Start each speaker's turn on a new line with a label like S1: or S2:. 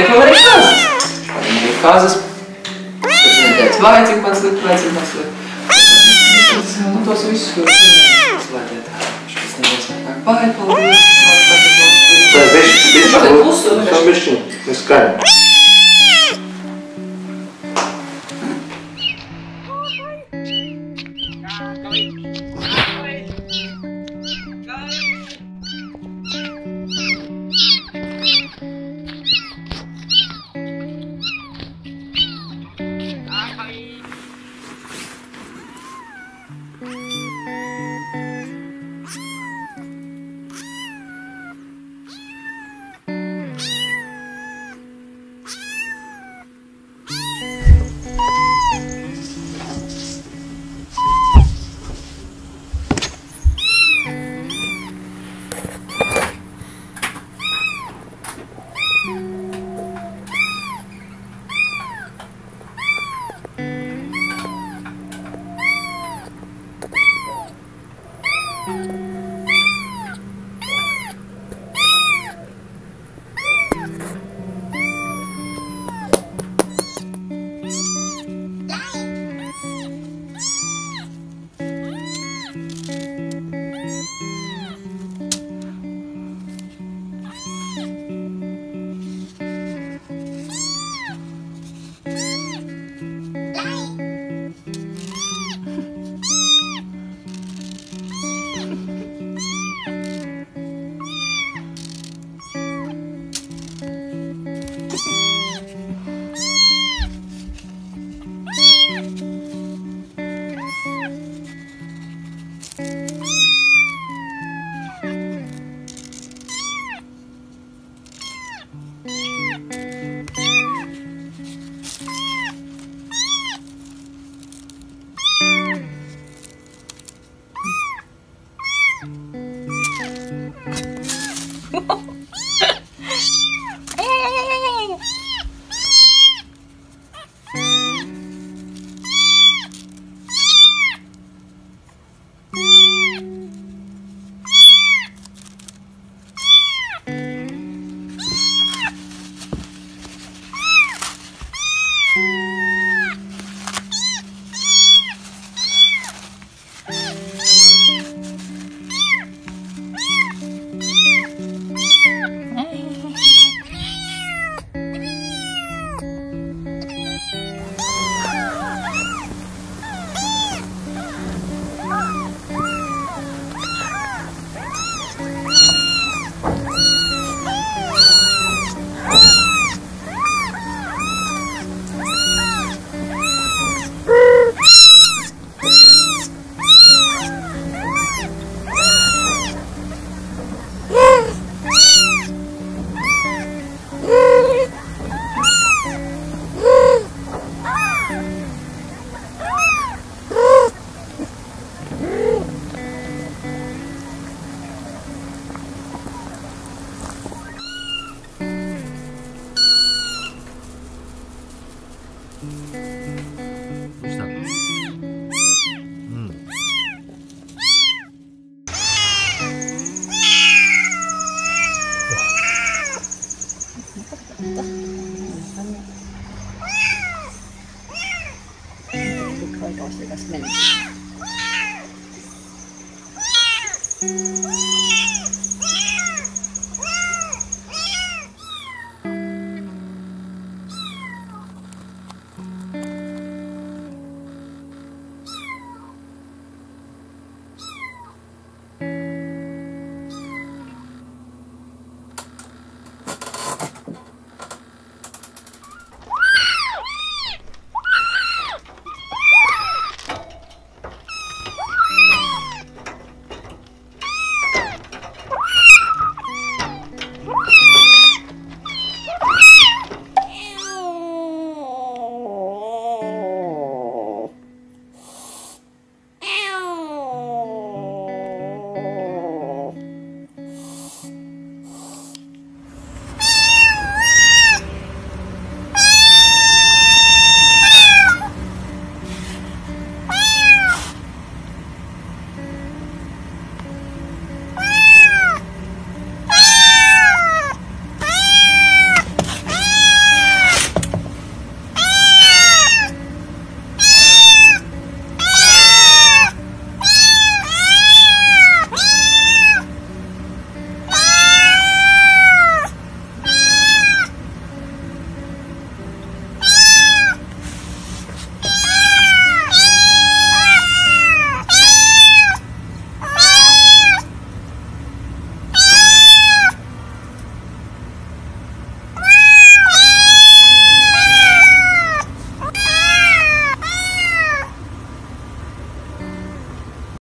S1: Reikam arī kazas. Viņam bija kazas. Viņam teica, vajag, man slikt, vajag, man slikt. Nu, tos visus, kurus viņam slēdiet. Viņš pēc nevies vienkār pārpaldies. Tā ir bišķiņa. Tā ir bišķiņa. Nu, tā ir
S2: bišķiņa. Tā ir bišķiņa. Beep. どう
S3: したのうん
S4: 可愛い顔してるから好きなんです。